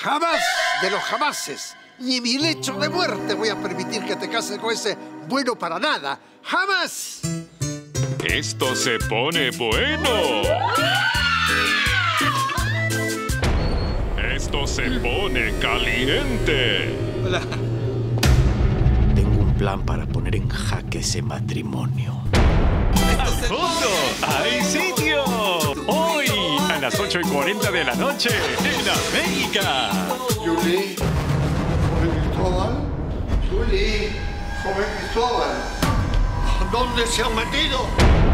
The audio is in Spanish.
Jamás de los jamases, ni mi lecho de muerte voy a permitir que te cases con ese bueno para nada. ¡Jamás! Esto se pone bueno. Esto se pone caliente. Hola. Tengo un plan para poner en jaque ese matrimonio. ¡Fondo! ¡Hay las 8 y 40 de la noche, en América. Julie, joven Cristóbal. Julie, joven Cristóbal. ¿Dónde se han metido?